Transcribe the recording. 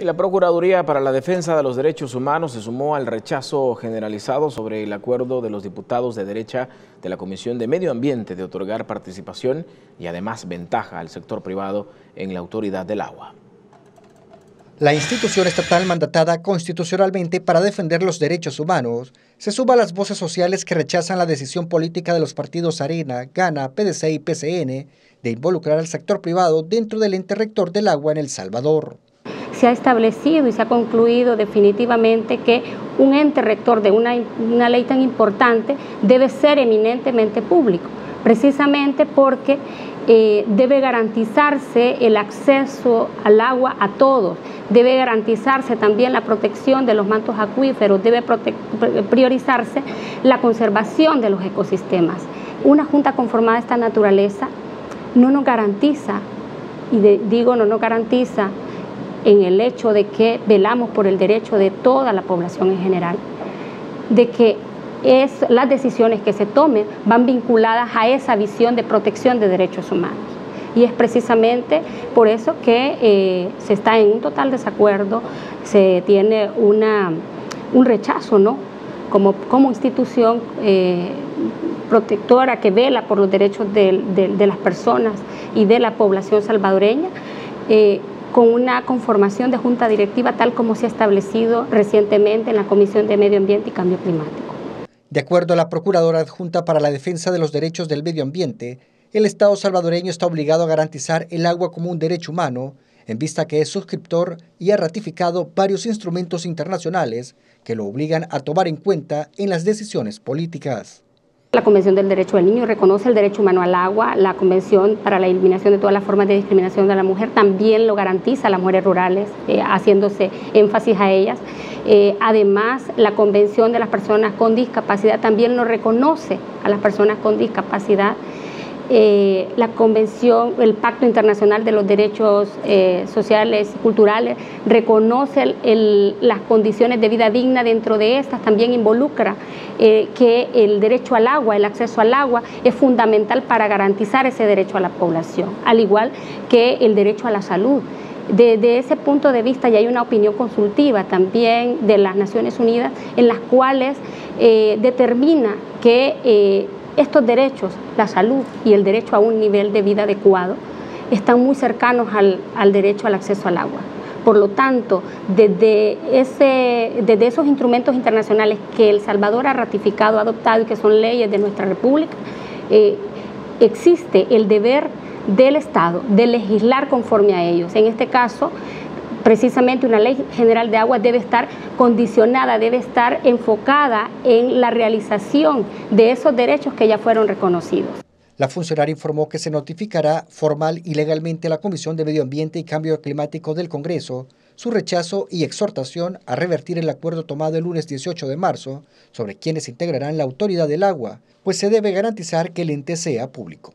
La Procuraduría para la Defensa de los Derechos Humanos se sumó al rechazo generalizado sobre el acuerdo de los diputados de derecha de la Comisión de Medio Ambiente de otorgar participación y además ventaja al sector privado en la autoridad del agua. La institución estatal mandatada constitucionalmente para defender los derechos humanos se suma a las voces sociales que rechazan la decisión política de los partidos Arena, Gana, PDC y PCN de involucrar al sector privado dentro del ente rector del agua en El Salvador se ha establecido y se ha concluido definitivamente que un ente rector de una, ley tan importante debe ser eminentemente público, precisamente porque eh, debe garantizarse el acceso al agua a todos, debe garantizarse también la protección de los mantos acuíferos, debe priorizarse la conservación de los ecosistemas. Una junta conformada de esta naturaleza no nos garantiza, y digo no nos garantiza, en el hecho de que velamos por el derecho de toda la población en general, de que es, las decisiones que se tomen van vinculadas a esa visión de protección de derechos humanos. Y es precisamente por eso que eh, se está en un total desacuerdo, se tiene una, un rechazo, ¿no? Como, como institución eh, protectora que vela por los derechos de, las personas y de la población salvadoreña, eh, con una conformación de junta directiva tal como se ha establecido recientemente en la Comisión de Medio Ambiente y Cambio Climático. De acuerdo a la Procuradora Adjunta para la Defensa de los Derechos del Medio Ambiente, el Estado salvadoreño está obligado a garantizar el agua como un derecho humano, en vista que es suscriptor y ha ratificado varios instrumentos internacionales que lo obligan a tomar en cuenta en las decisiones políticas. La Convención del Derecho del Niño reconoce el derecho humano al agua, la Convención para la Eliminación de todas las formas de discriminación de la mujer también lo garantiza a las mujeres rurales, eh, haciéndose énfasis a ellas. Eh, además, la Convención de las Personas con Discapacidad también lo reconoce a las personas con discapacidad eh, la Convención, el Pacto Internacional de los Derechos eh, Sociales y Culturales reconoce las condiciones de vida digna dentro de estas, también involucra eh, que el derecho al agua, el acceso al agua es fundamental para garantizar ese derecho a la población, al igual que el derecho a la salud. Desde ese punto de vista ya hay una opinión consultiva también de las Naciones Unidas en las cuales determina que estos derechos, la salud y el derecho a un nivel de vida adecuado, están muy cercanos al, derecho al acceso al agua. Por lo tanto, desde, ese, desde esos instrumentos internacionales que El Salvador ha ratificado, adoptado y que son leyes de nuestra República, eh, existe el deber del Estado de legislar conforme a ellos. En este caso, precisamente una ley general de agua debe estar condicionada, debe estar enfocada en la realización de esos derechos que ya fueron reconocidos. La funcionaria informó que se notificará formal y legalmente a la Comisión de Medio Ambiente y Cambio Climático del Congreso su rechazo y exhortación a revertir el acuerdo tomado el lunes 18 de marzo sobre quienes integrarán la Autoridad del Agua, pues se debe garantizar que el ente sea público.